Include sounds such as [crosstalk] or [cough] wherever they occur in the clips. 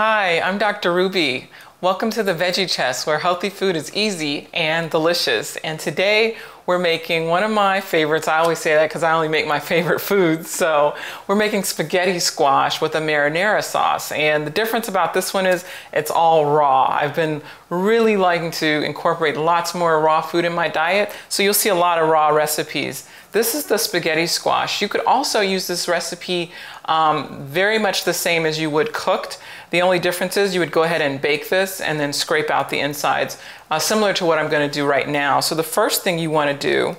I'm Dr. Ruby. Welcome to the Veggie Chest, where healthy food is easy and delicious. And today we're making one of my favorites. I always say that because I only make my [laughs] favorite foods. So we're making spaghetti squash with a marinara sauce. And the difference about this one is it's all raw. I've been really liking to incorporate lots more raw food in my diet. So you'll see a lot of raw recipes. This is the spaghetti squash. You could also use this recipe um, very much the same as you would cooked. The only difference is you would go ahead and bake this and then scrape out the insides, uh, similar to what I'm going to do right now. So the first thing you want to do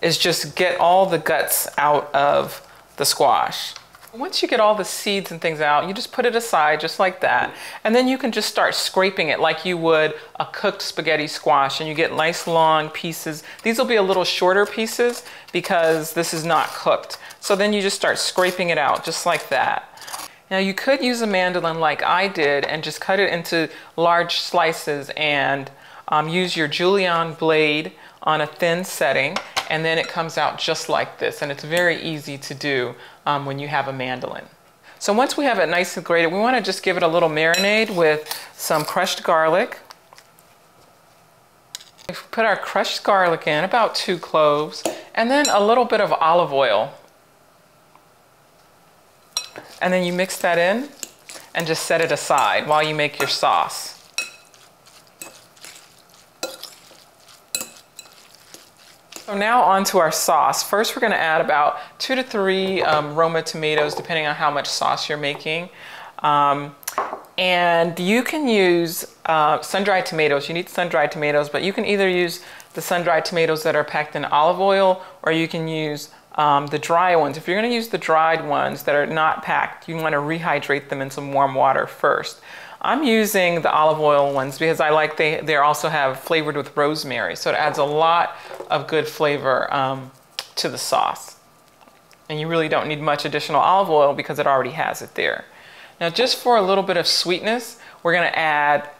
is just get all the guts out of the squash. Once you get all the seeds and things out, you just put it aside just like that. And then you can just start scraping it like you would a cooked spaghetti squash and you get nice long pieces. These will be a little shorter pieces because this is not cooked. So then you just start scraping it out just like that. Now you could use a mandolin like I did and just cut it into large slices and um, use your julienne blade on a thin setting and then it comes out just like this and it's very easy to do um, when you have a mandolin. So once we have it nice and grated, we want to just give it a little marinade with some crushed garlic. We put our crushed garlic in, about two cloves, and then a little bit of olive oil. And then you mix that in and just set it aside while you make your sauce. So now onto our sauce. First we're going to add about two to three um, Roma tomatoes depending on how much sauce you're making. Um, and you can use uh, sun-dried tomatoes. You need sun-dried tomatoes, but you can either use the sun-dried tomatoes that are packed in olive oil or you can use um, the dry ones. If you're going to use the dried ones that are not packed, you want to rehydrate them in some warm water first. I'm using the olive oil ones because I like they they also have flavored with rosemary, so it adds a lot of good flavor um, to the sauce. And you really don't need much additional olive oil because it already has it there. Now, just for a little bit of sweetness, we're going to add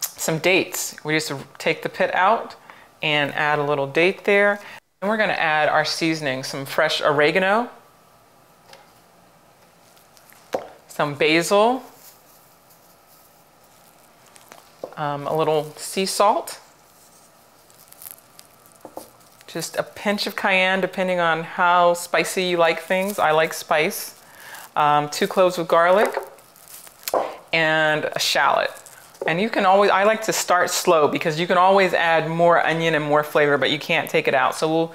some dates. We just take the pit out and add a little date there. And we're going to add our seasoning, some fresh oregano, some basil, um, a little sea salt, just a pinch of cayenne depending on how spicy you like things. I like spice. Um, two cloves of garlic and a shallot. And you can always, I like to start slow because you can always add more onion and more flavor, but you can't take it out. So we'll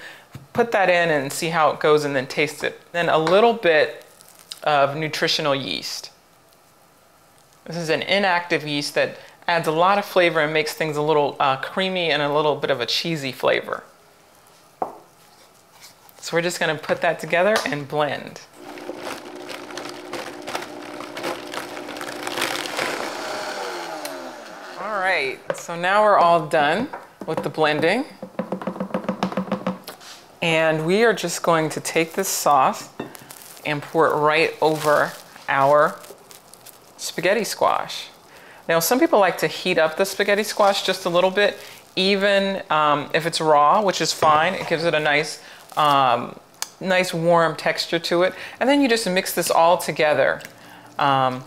put that in and see how it goes and then taste it. Then a little bit of nutritional yeast. This is an inactive yeast that adds a lot of flavor and makes things a little uh, creamy and a little bit of a cheesy flavor. So we're just gonna put that together and blend. All right, so now we're all done with the blending. And we are just going to take this sauce and pour it right over our spaghetti squash. Now, some people like to heat up the spaghetti squash just a little bit, even um, if it's raw, which is fine. It gives it a nice, um, nice warm texture to it. And then you just mix this all together. Um,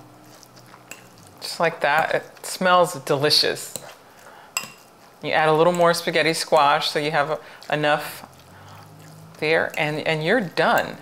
just like that. It smells delicious. You add a little more spaghetti squash so you have enough there and, and you're done.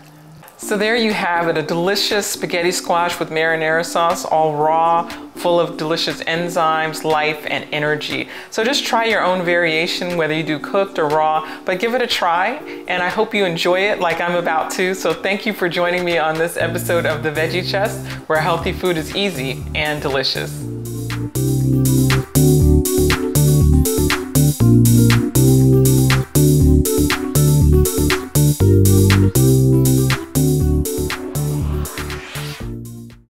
So there you have it, a delicious spaghetti squash with marinara sauce, all raw, full of delicious enzymes, life, and energy. So just try your own variation, whether you do cooked or raw, but give it a try, and I hope you enjoy it like I'm about to. So thank you for joining me on this episode of The Veggie Chest, where healthy food is easy and delicious.